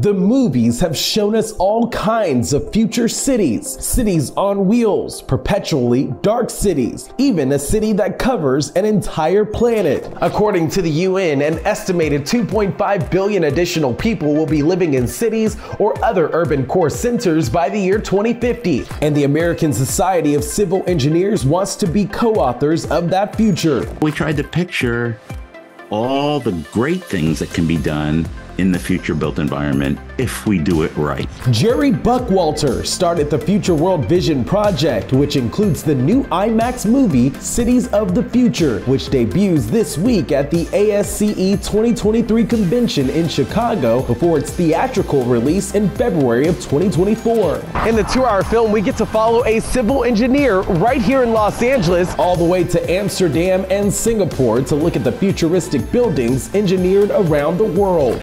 The movies have shown us all kinds of future cities, cities on wheels, perpetually dark cities, even a city that covers an entire planet. According to the UN, an estimated 2.5 billion additional people will be living in cities or other urban core centers by the year 2050. And the American Society of Civil Engineers wants to be co-authors of that future. We tried to picture all the great things that can be done in the future built environment if we do it right. Jerry Buckwalter started the Future World Vision Project, which includes the new IMAX movie Cities of the Future, which debuts this week at the ASCE 2023 convention in Chicago before its theatrical release in February of 2024. In the two hour film, we get to follow a civil engineer right here in Los Angeles, all the way to Amsterdam and Singapore to look at the futuristic buildings engineered around the world.